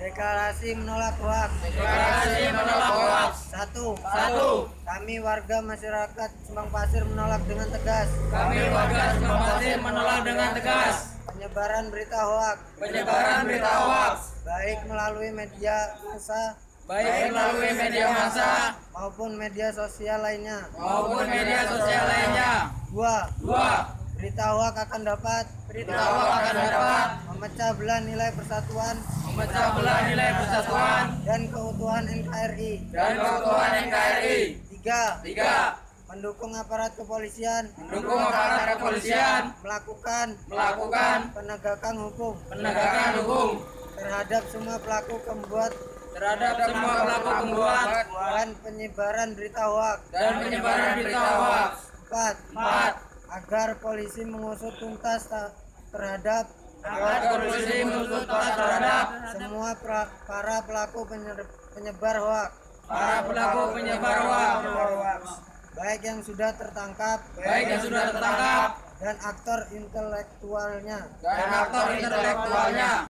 Deklarasi menolak hoak. Deklarasi menolak hoaks. Satu. Satu. Kami warga masyarakat Sembang Pasir menolak dengan tegas Kami warga Sembang Pasir menolak dengan tegas penyebaran berita hoak penyebaran berita hoaks baik melalui media massa baik melalui media massa maupun media sosial lainnya. maupun media sosial lainnya. Dua. Dua. Berita hoak akan dapat Berita hoaks akan dapat memecah belah nilai persatuan memecah belah nilai persatuan dan keutuhan NKRI. dan keutuhan NKRI. Tiga. Tiga. Mendukung aparat kepolisian Mendukung aparat kepolisian melakukan melakukan penegakan hukum penegakan hukum terhadap semua pelaku pembuat terhadap semua pelaku pembuat dan penyebaran berita hoak. dan penyebaran berita hoaks. Empat. Empat. Agar polisi mengusut tuntas ta- terhadap Agar polisi mengusut tuntas terhadap semua pra- para pelaku penyer- penyebar hoak, para pelaku penyebar hoaks, baik yang sudah tertangkap. Baik yang sudah tertangkap. Dan aktor intelektualnya. dan aktor intelektualnya.